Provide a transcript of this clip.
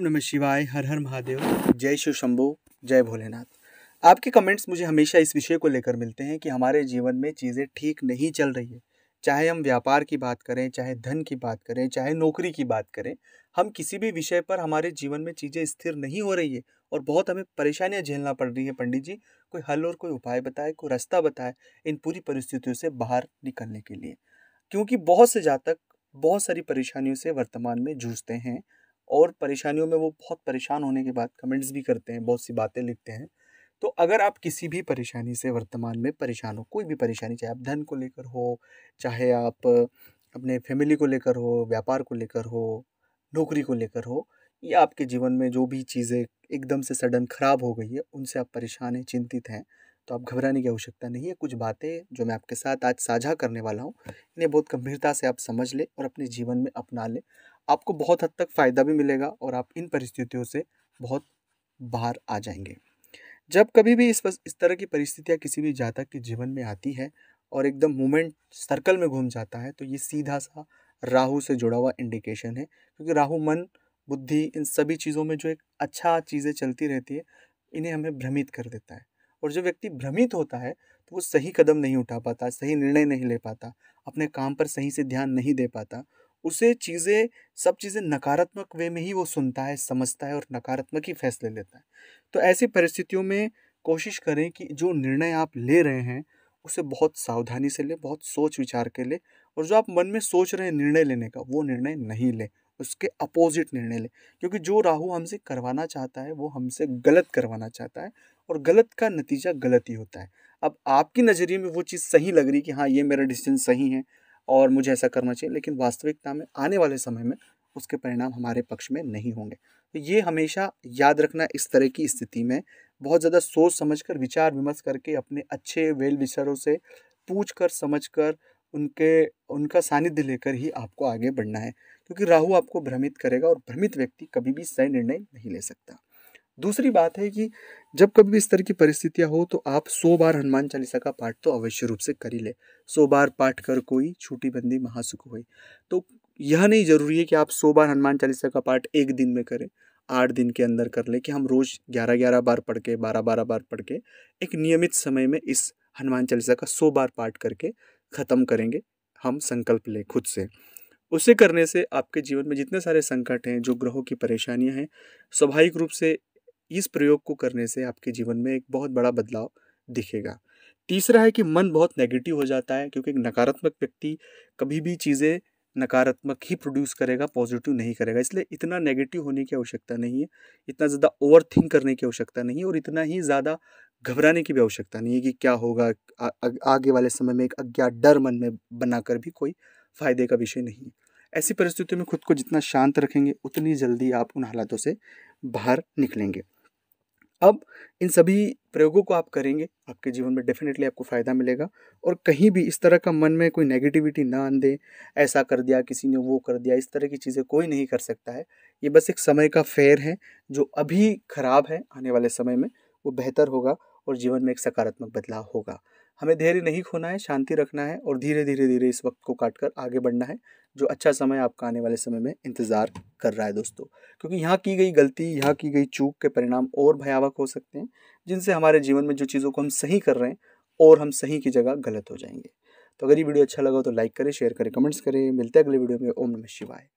ओम नमः शिवाय, हर हर महादेव, जय शिव शंभो, जय भोलेनाथ। आपके कमेंट्स मुझे हमेशा इस विषय को लेकर मिलते हैं कि हमारे जीवन में चीज़ें ठीक नहीं चल रही है। चाहे हम व्यापार की बात करें, चाहे धन की बात करें, चाहे नौकरी की बात करें, हम किसी भी विषय पर हमारे जीवन में चीज़ें स्थिर नहीं हो रही है और बहुत हमें परेशानियाँ झेलना पड़ रही है। पंडित जी, कोई हल और कोई उपाय बताए, कोई रास्ता बताए इन पूरी परिस्थितियों से बाहर निकलने के लिए। क्योंकि बहुत से जातक बहुत सारी परेशानियों से वर्तमान में जूझते हैं। और परेशानियों में वो बहुत परेशान होने के बाद कमेंट्स भी करते हैं, बहुत सी बातें लिखते हैं। तो अगर आप किसी भी परेशानी से वर्तमान में परेशान हो, कोई भी परेशानी, चाहे आप धन को लेकर हो, चाहे आप अपने फैमिली को लेकर हो, व्यापार को लेकर हो, नौकरी को लेकर हो, या आपके जीवन में जो भी चीज़ें एकदम से सडन ख़राब हो गई है, उनसे आप परेशान हैं, चिंतित हैं तो आप घबराने की आवश्यकता नहीं है। कुछ बातें जो मैं आपके साथ आज साझा करने वाला हूँ, इन्हें बहुत गंभीरता से आप समझ लें और अपने जीवन में अपना लें। आपको बहुत हद तक फ़ायदा भी मिलेगा और आप इन परिस्थितियों से बहुत बाहर आ जाएँगे। जब कभी भी इस इस तरह की परिस्थितियाँ किसी भी जातक के जीवन में आती है और एकदम मोमेंट सर्कल में घूम जाता है तो ये सीधा सा राहु से जुड़ा हुआ इंडिकेशन है, क्योंकि राहु, मन, बुद्धि, इन सभी चीज़ों में जो एक अच्छा चीज़ें चलती रहती है, इन्हें हमें भ्रमित कर देता है। और जो व्यक्ति भ्रमित होता है तो वो सही कदम नहीं उठा पाता, सही निर्णय नहीं ले पाता, अपने काम पर सही से ध्यान नहीं दे पाता उसे चीज़ें, सब चीज़ें नकारात्मक वे में ही वो सुनता है, समझता है और नकारात्मक ही फैसले लेता है। तो ऐसी परिस्थितियों में कोशिश करें कि जो निर्णय आप ले रहे हैं, उसे बहुत सावधानी से लें, बहुत सोच विचार के लें और जो आप मन में सोच रहे हैं निर्णय लेने का, वो निर्णय नहीं लें, उसके अपोजिट निर्णय लें। क्योंकि जो राहु हमसे करवाना चाहता है, वो हमसे गलत करवाना चाहता है और गलत का नतीजा गलत ही होता है। अब आपकी नज़रिए में वो चीज़ सही लग रही कि हाँ ये मेरा डिसीज़न सही है और मुझे ऐसा करना चाहिए, लेकिन वास्तविकता में आने वाले समय में उसके परिणाम हमारे पक्ष में नहीं होंगे। तो ये हमेशा याद रखना इस तरह की स्थिति में, बहुत ज़्यादा सोच समझ कर विचार विमर्श करके, अपने अच्छे वेल विचारों से पूछ कर समझ कर उनके, उनका सानिध्य लेकर ही आपको आगे बढ़ना है, क्योंकि राहु आपको भ्रमित करेगा और भ्रमित व्यक्ति कभी भी सही निर्णय नहीं ले सकता। दूसरी बात है कि जब कभी भी इस तरह की परिस्थितियाँ हो तो आप सौ बार हनुमान चालीसा का पाठ तो अवश्य रूप से कर ही ले। सौ बार पाठ कर कोई छूटी बंदी महासुख हुई तो यह नहीं ज़रूरी है कि आप सौ बार हनुमान चालीसा का पाठ एक दिन में करें, आठ दिन के अंदर कर ले कि हम रोज़ ग्यारह ग्यारह बार पढ़ के बारह बारह बार पढ़ के, एक नियमित समय में इस हनुमान चालीसा का सौ बार पाठ करके ख़त्म करेंगे, हम संकल्प लें खुद से। उसे करने से आपके जीवन में जितने सारे संकट हैं, जो ग्रहों की परेशानियाँ हैं, स्वाभाविक रूप से इस प्रयोग को करने से आपके जीवन में एक बहुत बड़ा बदलाव दिखेगा। तीसरा है कि मन बहुत नेगेटिव हो जाता है, क्योंकि एक नकारात्मक व्यक्ति कभी भी चीज़ें नकारात्मक ही प्रोड्यूस करेगा पॉजिटिव नहीं करेगा। इसलिए इतना नेगेटिव होने की आवश्यकता नहीं है, इतना ज़्यादा ओवर थिंक करने की आवश्यकता नहीं है और इतना ही ज़्यादा घबराने की भी आवश्यकता नहीं है कि क्या होगा आगे वाले समय में एक अज्ञात डर मन में बनाकर भी कोई फ़ायदे का विषय नहीं है। ऐसी परिस्थितियों में खुद को जितना शांत रखेंगे, उतनी जल्दी आप उन हालातों से बाहर निकलेंगे। अब इन सभी प्रयोगों को आप करेंगे, आपके जीवन में डेफिनेटली आपको फ़ायदा मिलेगा और कहीं भी इस तरह का मन में कोई नेगेटिविटी ना आन दे ऐसा कर दिया, किसी ने वो कर दिया, इस तरह की चीज़ें कोई नहीं कर सकता है। ये बस एक समय का फेयर है, जो अभी ख़राब है आने वाले समय में, वो बेहतर होगा और जीवन में एक सकारात्मक बदलाव होगा। हमें धैर्य नहीं खोना है, शांति रखना है और धीरे धीरे धीरे इस वक्त को काट कर आगे बढ़ना है। जो अच्छा समय आपका आने वाले समय में इंतज़ार कर रहा है दोस्तों। क्योंकि यहाँ की गई गलती, यहाँ की गई चूक के परिणाम और भयावक हो सकते हैं, जिनसे हमारे जीवन में जो चीज़ों को हम सही कर रहे हैं और हम सही की जगह गलत हो जाएँगे। तो अगर ये वीडियो अच्छा लगा तो लाइक करें, शेयर करें, कमेंट्स करें। मिलते हैं अगले वीडियो में। ओम नमः शिवाय।